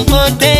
Hey, my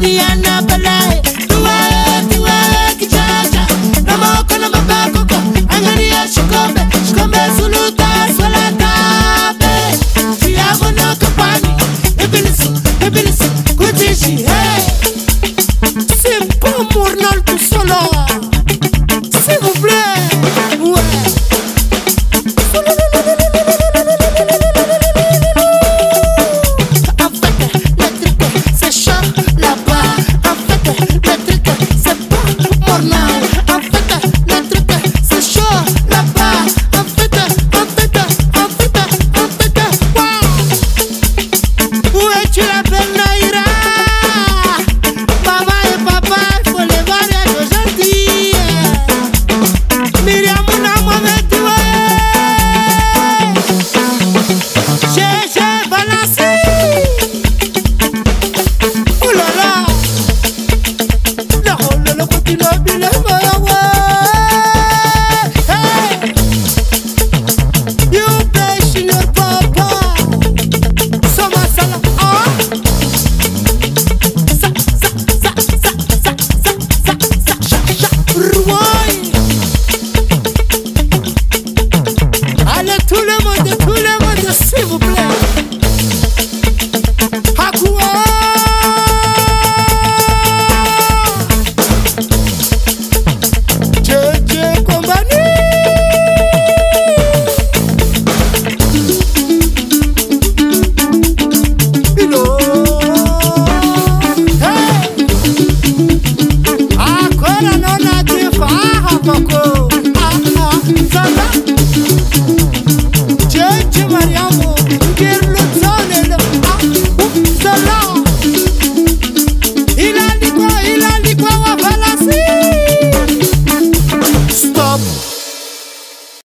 Diana